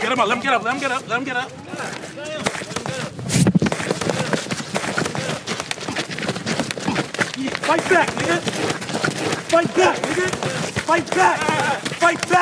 Get him up. Let him get up. Let him get up. Let him get up. Fight back, nigga. Fight back, nigga. Fight back. Fight back.